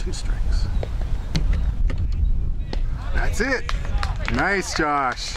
Two strikes. That's it. Nice, Josh.